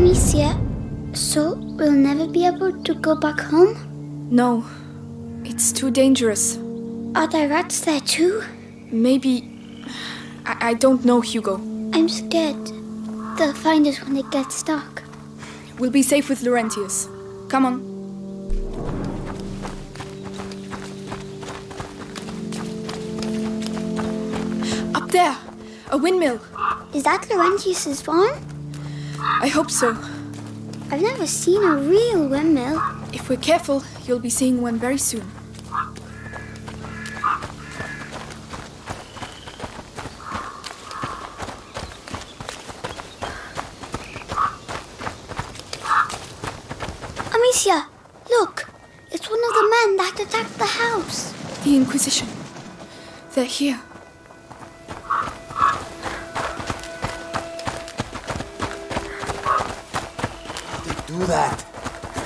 Amicia, so we'll never be able to go back home? No. It's too dangerous. Are there rats there too? Maybe. I, I don't know, Hugo. I'm scared. They'll find us when it gets dark. We'll be safe with Laurentius. Come on. Up there! A windmill! Is that Laurentius's farm? I hope so. I've never seen a real windmill. If we're careful, you'll be seeing one very soon. Amicia, look! It's one of the men that attacked the house. The Inquisition. They're here. That.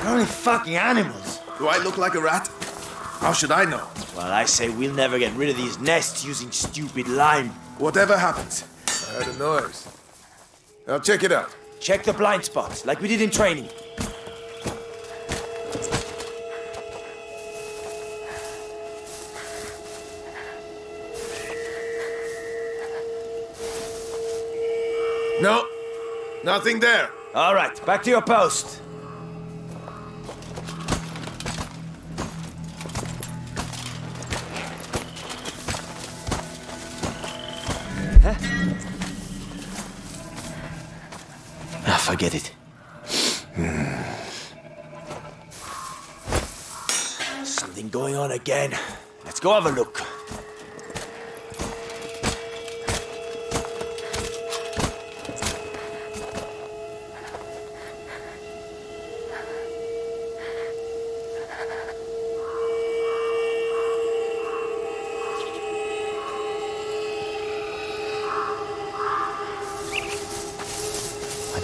They're only fucking animals. Do I look like a rat? How should I know? Well, I say we'll never get rid of these nests using stupid lime. Whatever happens, I heard a noise. I'll check it out. Check the blind spots, like we did in training. No, nothing there. All right, back to your post. Forget it. Hmm. Something going on again. Let's go have a look.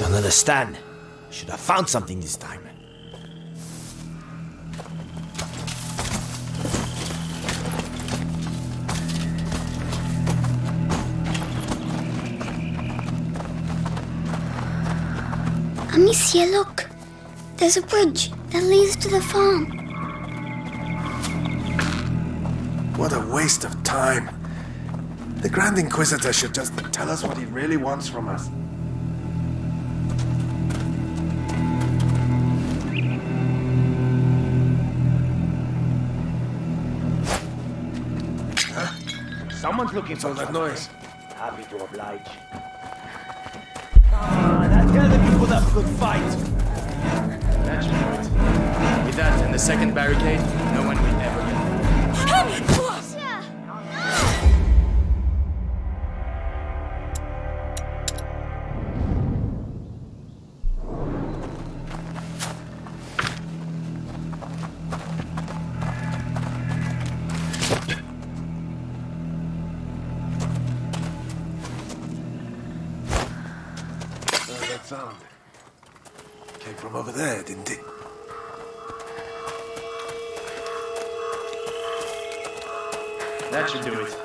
Don't understand. Should have found something this time. Amicia, look! There's a bridge that leads to the farm. What a waste of time. The Grand Inquisitor should just tell us what he really wants from us. Someone's looking for that noise? Happy to oblige. Ah, that tell them you put up a good fight. That should it. With that and the second barricade, there, didn't it? That should do it.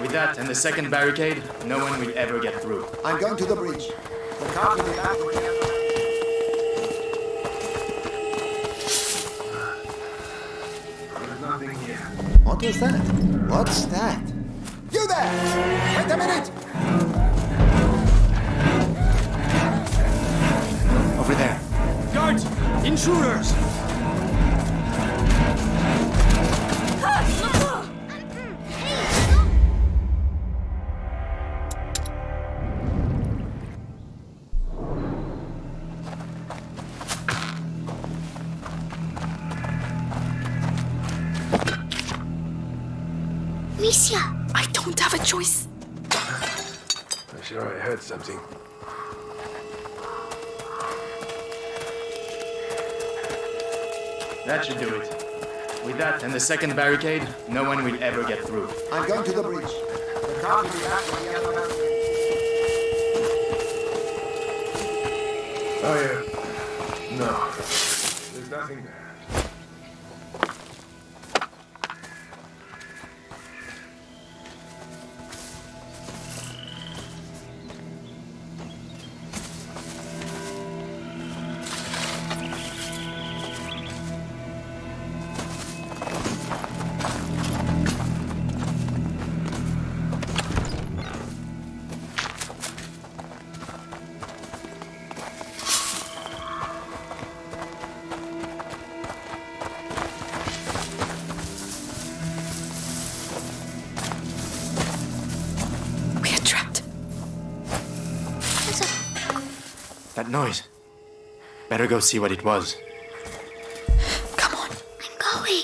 With that and the second barricade, no one will ever get through. I'm going to the bridge. The cart will be back when get There's. What was that? What's that? You there! Wait a minute! Intruders! Amicia! I don't have a choice. I'm sure I heard something. That should do it. With that and the second barricade, no one will ever get through. I'm going to the bridge. The cart will be back when we get the barricade. Oh, yeah. No. There's nothing there. Better go see what it was. Come on. I'm going.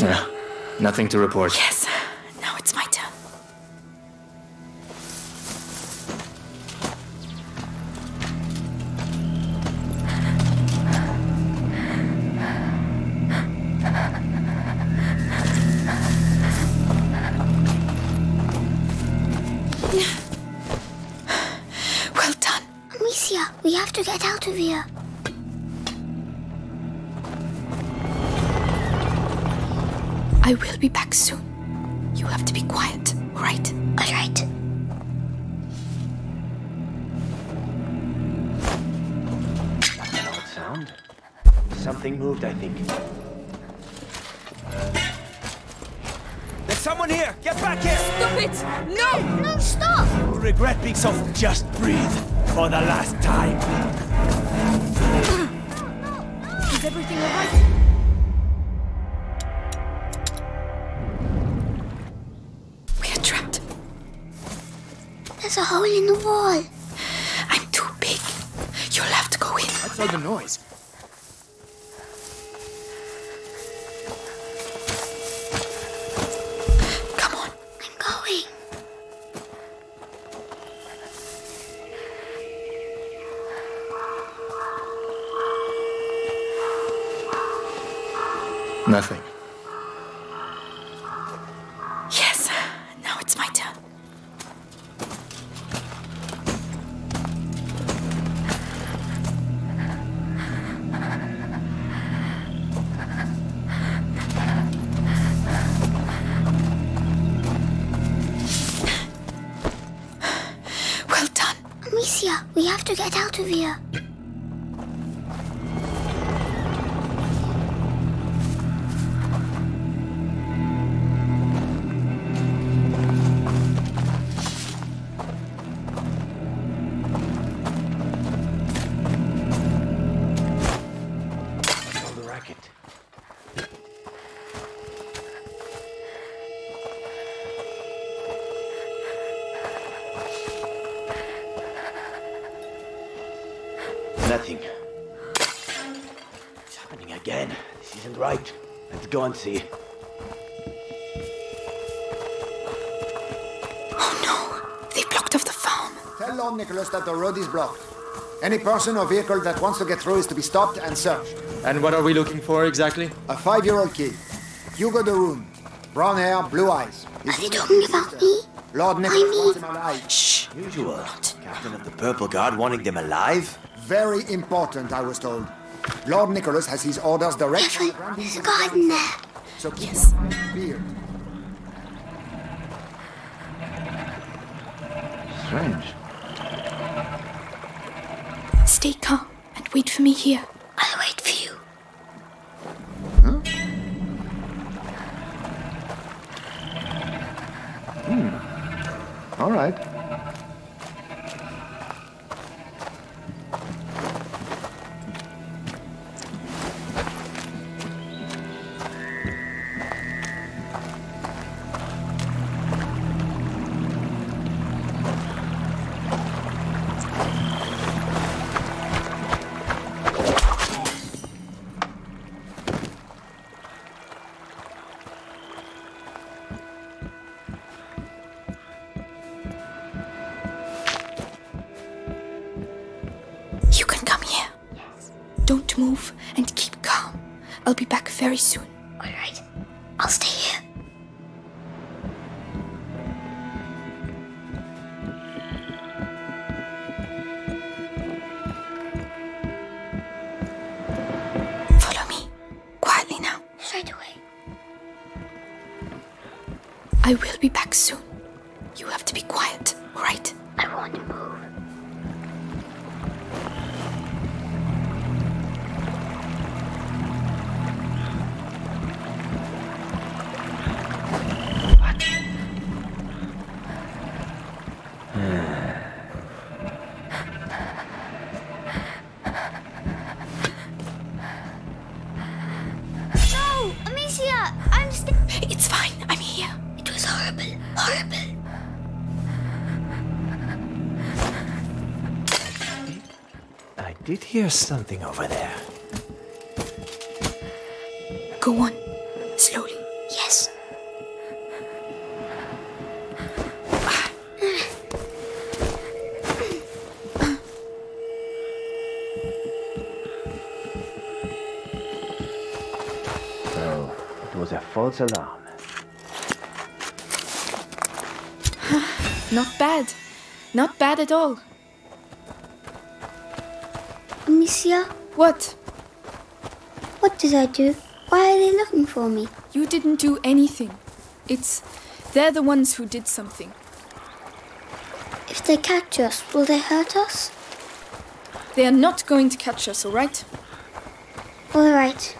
Yeah. Nothing to report. Yes. Regret being so. Just breathe. For the last time. Is everything alright? We are trapped. There's a hole in the wall. I'm too big. You'll have to go in. What's all the noise? Nothing. Let's go and see. Oh no. They blocked off the farm. Tell Lord Nicholas that the road is blocked. Any person or vehicle that wants to get through is to be stopped and searched. And what are we looking for exactly? A five-year-old kid. Hugo de Rune. Brown hair, blue eyes. He's Are they talking sister. about me? Lord Nicholas mean- wants him alive. Shh. Usual. Captain of the Purple Guard wanting them alive? Very important, I was told. Lord Nicholas has his orders direct from the Careful, Grand there's a Inquisition. garden there. So keep Yes. beard. Strange. Stay calm and wait for me here. Very soon. All right. I'll stay here. Follow me. Quietly now. Straight away. I will be back soon. You have to be quiet, I did hear something over there. Go on. Slowly. Yes. So, it was a false alarm. Not bad. Not bad at all. Amicia, What? what did I do? Why are they looking for me? You didn't do anything. It's. They're the ones who did something. If they catch us, will they hurt us? They are not going to catch us, alright? All right.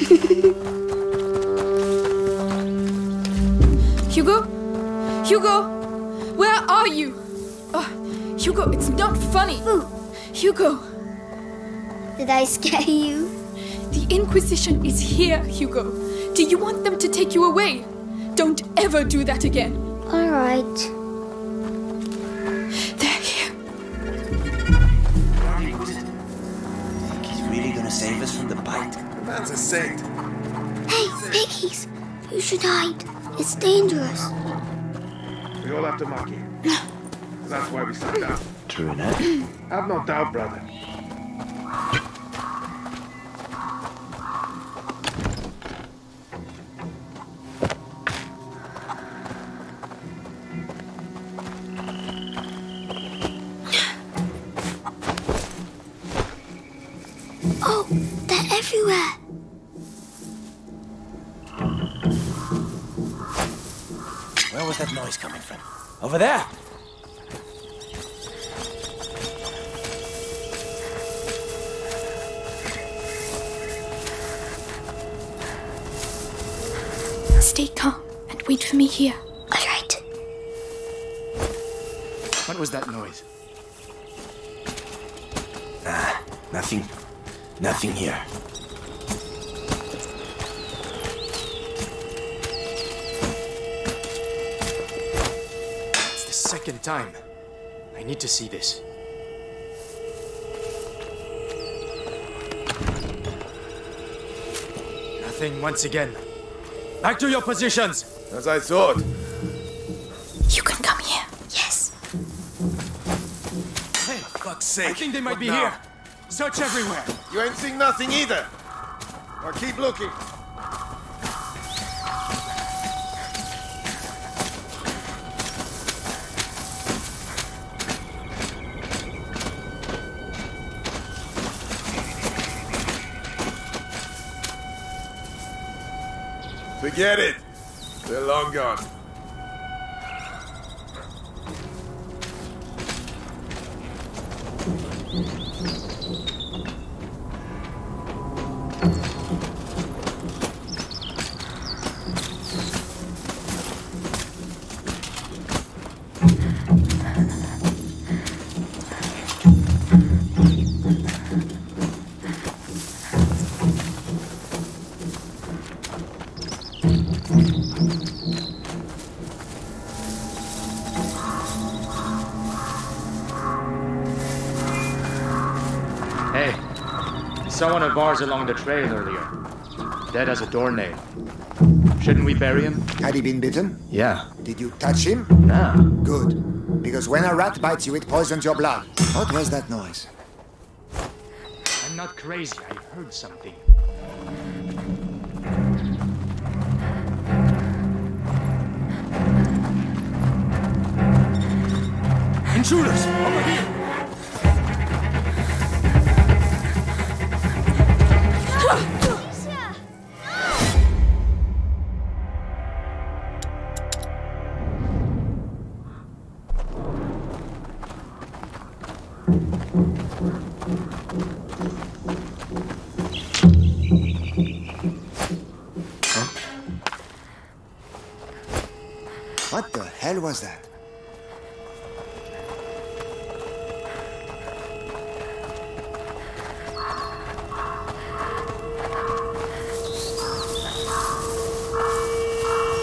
Hugo? Hugo? Where are you? Oh, Hugo, it's not funny. Ooh, Hugo, did I scare you? the Inquisition is here, Hugo. Do you want them to take you away? Don't ever do that again. All right. They're here. Think he's really gonna save us from the bite? The man's a saint. Hey, piggies! You should hide. It's dangerous. All have to mock. That's why we signed up. True enough. I've no doubt, brother. Over there! Need to see this. Nothing once again. Back to your positions! As I thought. You can come here. Yes. Hey, Fuck's sake. I think they might What be now? here. Search everywhere. You ain't seen nothing either. Now keep looking. Forget it. They're long gone. Saw one of ours along the trail earlier. Dead as a doornail. Shouldn't we bury him? Had he been bitten? Yeah. Did you touch him? Nah. Good. Because when a rat bites you, it poisons your blood. What was that noise? I'm not crazy. I heard something. Intruders! Over here! was that?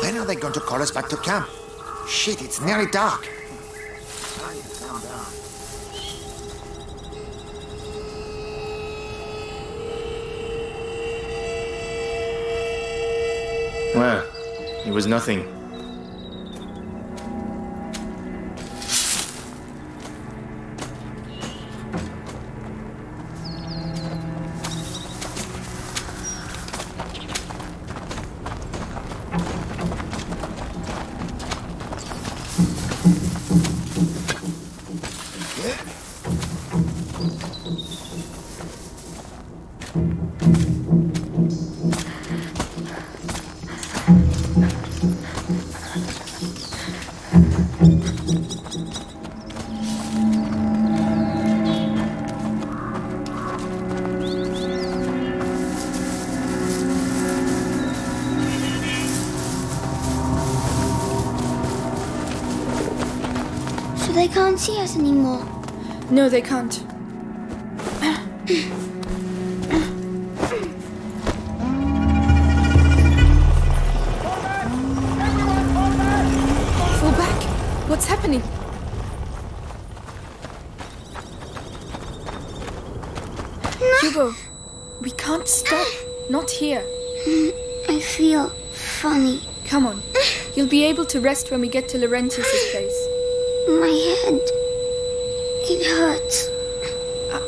When are they going to call us back to camp? Shit, it's nearly dark. Well, it was nothing. They can't see us anymore. No, they can't. Fall back! What's happening? Hugo, we can't stop. Not here. I feel funny. Come on. You'll be able to rest when we get to Laurentius's place. My head. It hurts. I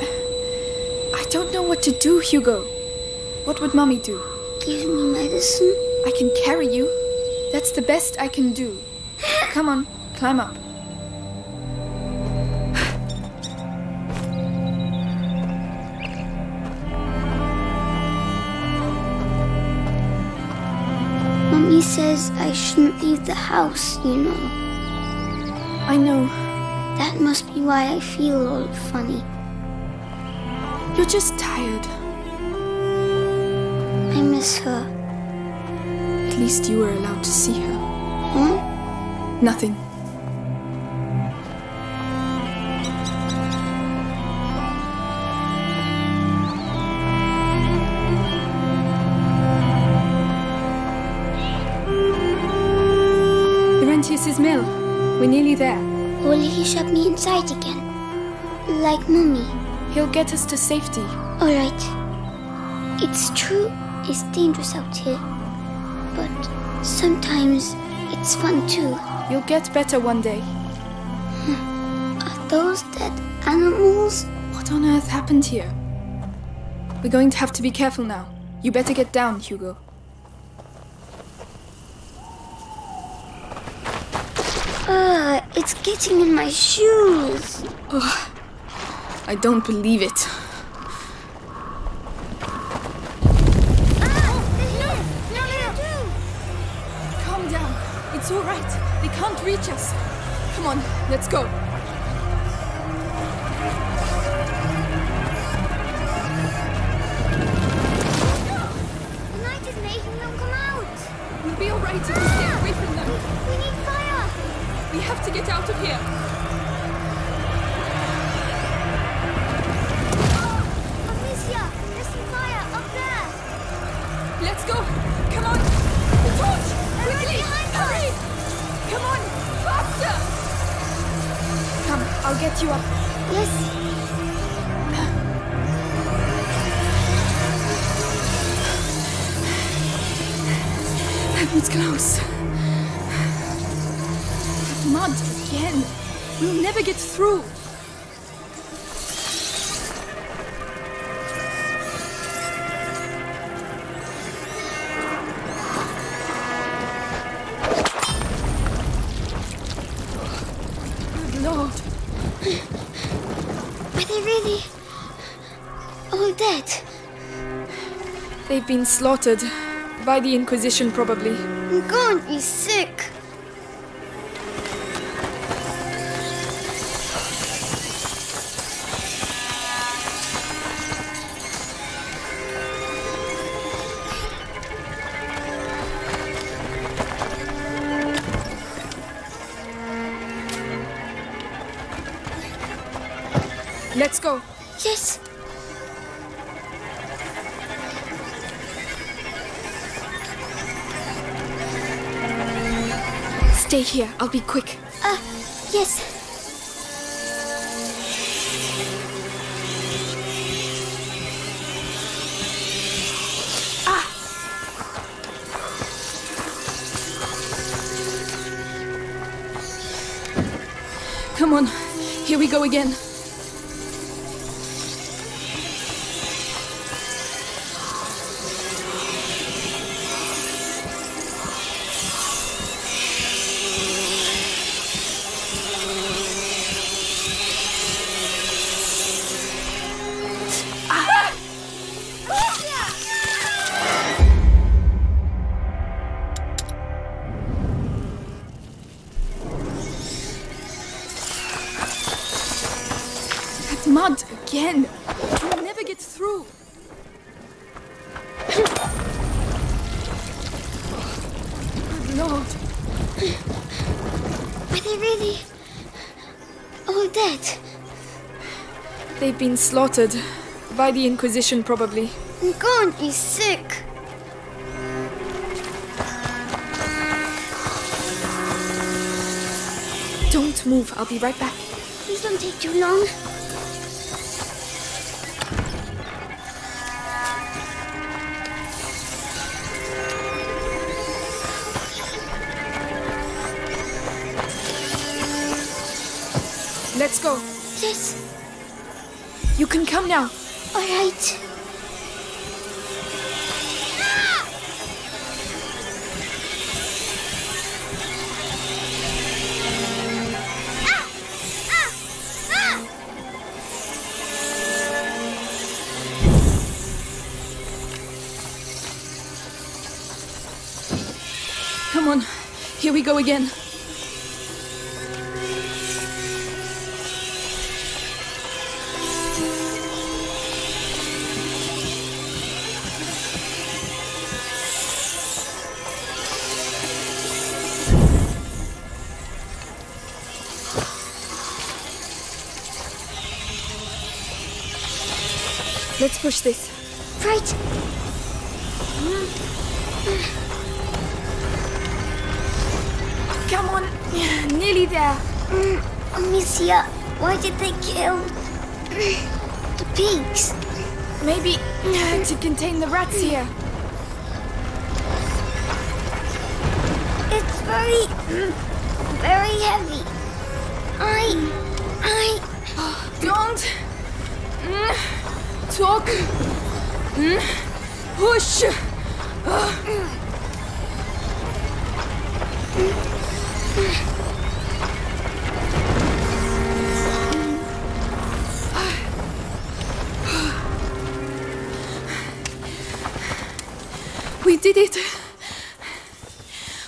I don't know what to do, Hugo. What would Mommy do? Give me medicine. I can carry you. That's the best I can do. Come on, climb up. Mummy says I shouldn't leave the house, you know. I know. That must be why I feel all funny. You're just tired. I miss her. At least you were allowed to see her. Huh? Nothing. There. Will he shut me inside again? Like Mummy. He'll get us to safety. Alright. It's true, it's dangerous out here. But sometimes it's fun too. You'll get better one day. Hmm. Are those dead animals? What on earth happened here? We're going to have to be careful now. You better get down, Hugo. Ah, in my shoes. Oh, I don't believe it. Ah, Calm down. It's all right. They can't reach us. Come on, let's go. Are they really all dead? They've been slaughtered. By the Inquisition, probably. I'm going to be sick. Let's go. Yes. Stay here. I'll be quick. Uh, yes. Ah. Come on. Here we go again. Been slaughtered. By the Inquisition, probably. Gon is sick. Don't move. I'll be right back. Please don't take too long. Let's go. Yes. You can come now. All right. Come on. Here we go again. Push this. Right. Come on. Nearly there. Mm, Amicia, why did they kill the pigs? Maybe to contain the rats here. It's very, very heavy. I, I, Don't talk. Mm, push. We did it.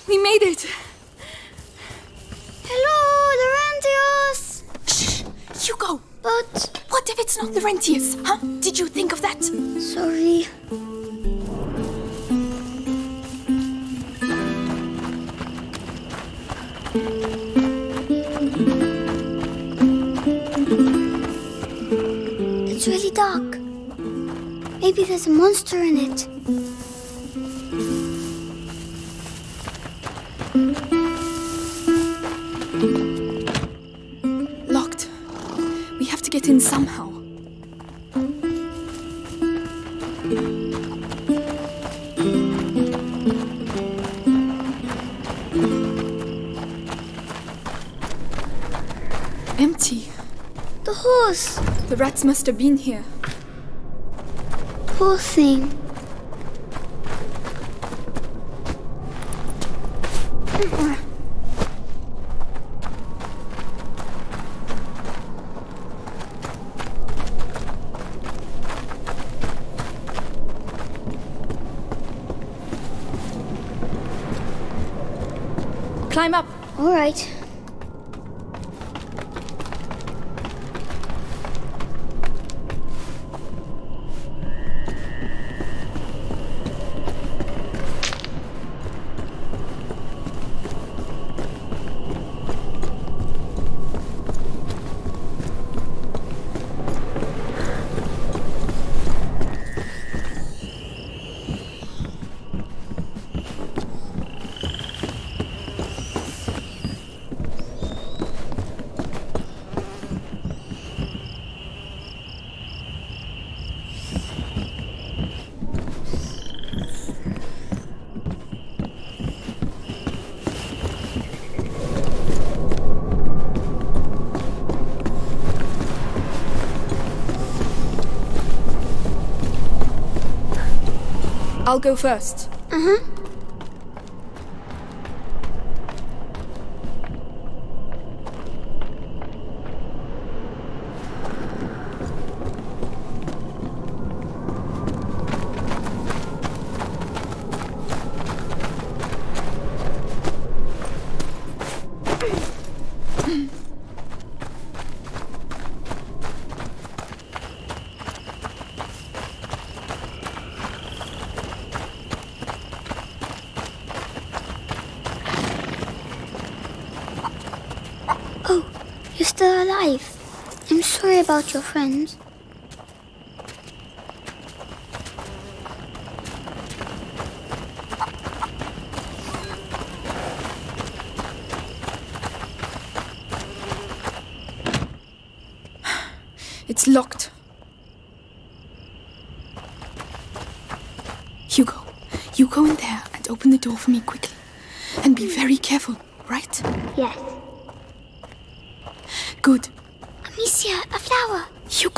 We made it. hello, the Randios. Shh, you go. But What if it's not the Rentiers? Huh? Did you think of that? sorry. It's really dark. Maybe there's a monster in it. Locked. We have to get in somehow. Rats must have been here. Poor thing. I'll go first. Uh huh. Oh, you're still alive. I'm sorry about your friends. It's locked. Hugo, you go in there and open the door for me quickly. And be very careful, right? Yes. Good. Amicia, a flower. You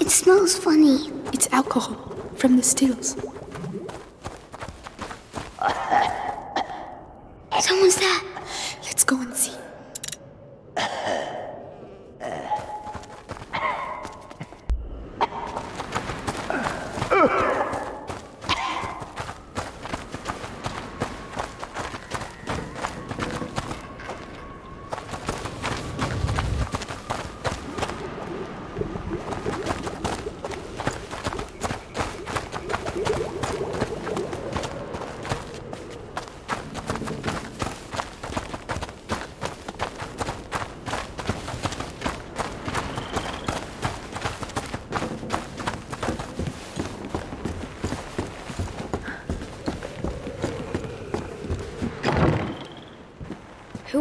It smells funny. It's alcohol from the stills. Someone's there. Let's go and see.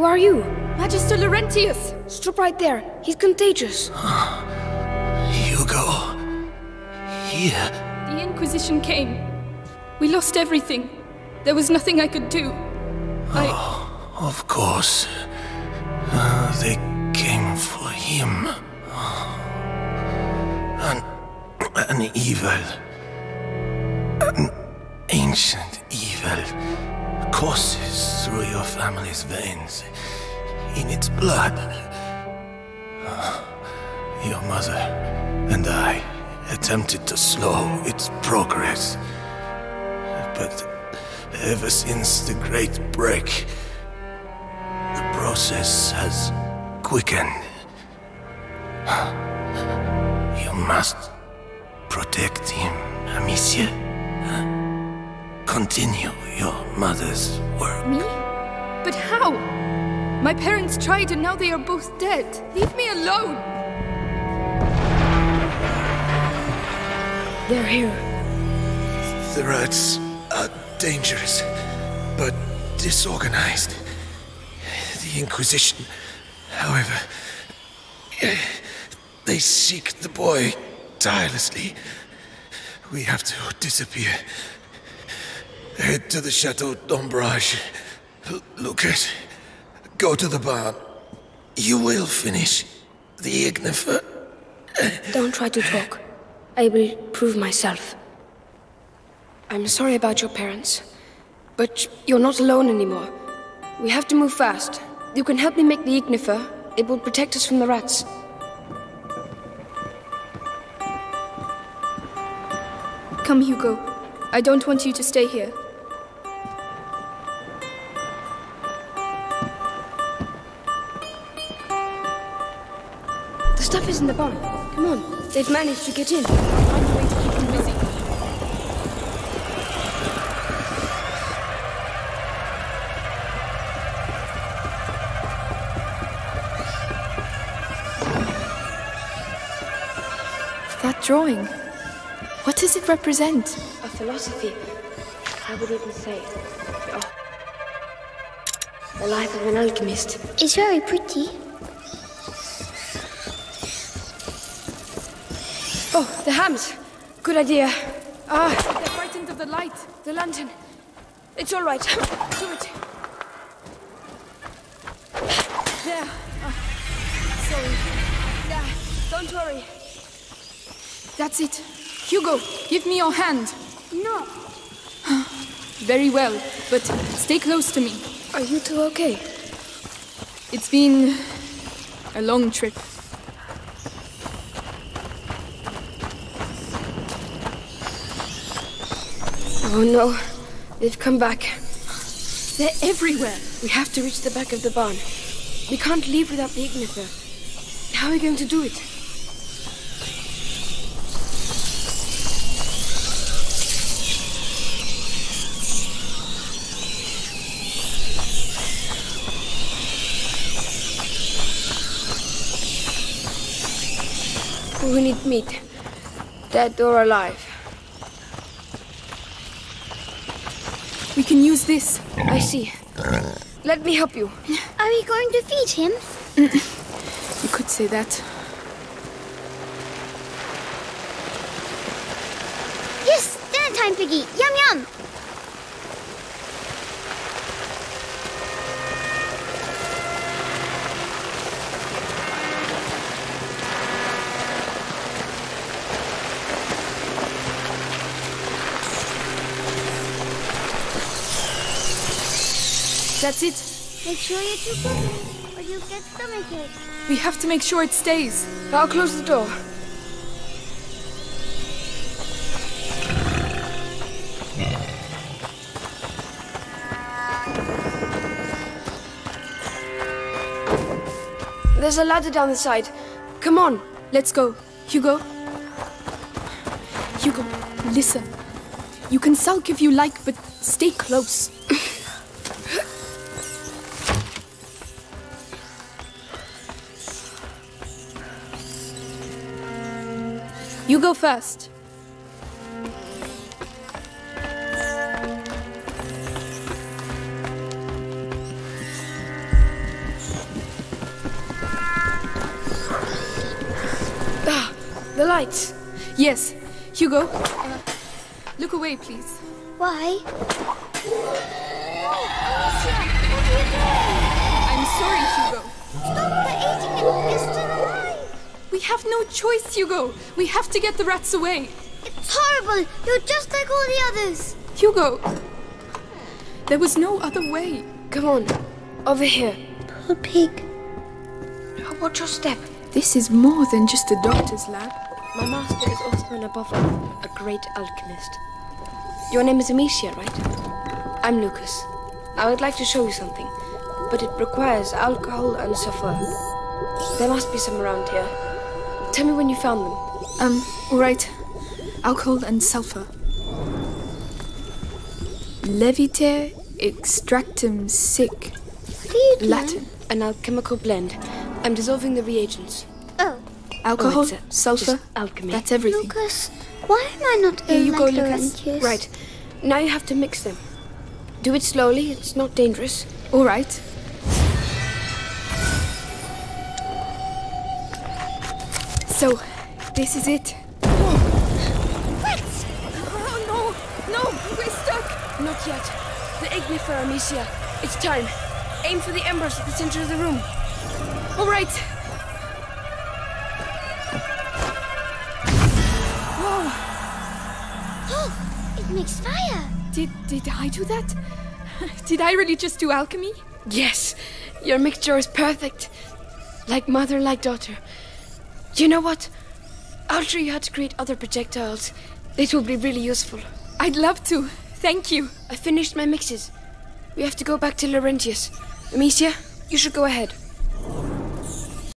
Who are you? Magister Laurentius! Stop right there. He's contagious. Hugo. Here. The Inquisition came. We lost everything. There was nothing I could do. I. Of course. Uh, they came for him. An, an evil. An ancient evil courses through your family's veins. In its blood. Ah, your mother and I attempted to slow its progress. But ever since the Great Break, the process has quickened. Ah, you must protect him, Amicia. Continue your mother's work. Me? But how? My parents tried and now they are both dead. Leave me alone! They're here. The rats are dangerous, but disorganized. The Inquisition, however, they seek the boy tirelessly. We have to disappear. Head to the Chateau d'Ombrage. Lucas, go to the barn. You will finish the Ignifer. Don't try to talk. I will prove myself. I'm sorry about your parents, but you're not alone anymore. We have to move fast. You can help me make the Ignifer. It will protect us from the rats. Come, Hugo. I don't want you to stay here. Stuff is in the barn. Come on. They've managed to get in. Find a way to keep them busy. That drawing. What does it represent? A philosophy. I would even say. Oh. The life of an alchemist. It's very pretty. Oh, the hams. Good idea. Ah, They're frightened of the light. the lantern. It's all right. Do it. There. Ah, sorry. Yeah, don't worry. That's it. Hugo, give me your hand. No. Very well, but stay close to me. Are you two okay? It's been a long trip. Oh no. They've come back. They're everywhere. We have to reach the back of the barn. We can't leave without the ignifer. How are we going to do it? We need meat. Dead or alive. Can use this. I see. Let me help you. Are we going to feed him? You could say that. Yes, dinner time, Piggy. Yum yum. That's it. Make sure you chew quickly, or you'll get stomachache. We have to make sure it stays. I'll close the door. There's a ladder down the side. Come on. Let's go. Hugo. Hugo, listen. You can sulk if you like, but stay close. you go first. Ah, the lights. Yes, Hugo. Uh, look away, please. Why? I'm sorry, Hugo. Stop the eating it. It's still alive. We have no choice, Hugo. We have to get the rats away. It's horrible. You're just like all the others. Hugo. There was no other way. Come on. Over here. Poor pig. Oh, Watch your step. This is more than just a doctor's lab. My master is Othman above all, a great alchemist. Your name is Amicia, right? I'm Lucas. I would like to show you something, but it requires alcohol and sulfur. There must be some around here. Tell me when you found them. Um, all right. Alcohol and sulfur. Leviter extractum sic. What are you doing? Latin. An alchemical blend. I'm dissolving the reagents. Oh, Alcohol, it's, uh, sulfur. just alchemy. That's everything. Lucas. Why am I not Here ill you like go, Lucas. Right. Now you have to mix them. Do it slowly, it's not dangerous. All right. So, this is it. Rats! Oh no! No! We're stuck! Not yet. The ignifer, Amicia. It's time. Aim for the embers at the center of the room. All right. Whoa! Oh, it makes fire. Did did I do that? Did I really just do alchemy? Yes, your mixture is perfect. Like mother, like daughter. You know what? I'll show you how to create other projectiles. It will be really useful. I'd love to. Thank you. I finished my mixes. We have to go back to Laurentius. Amicia, you should go ahead.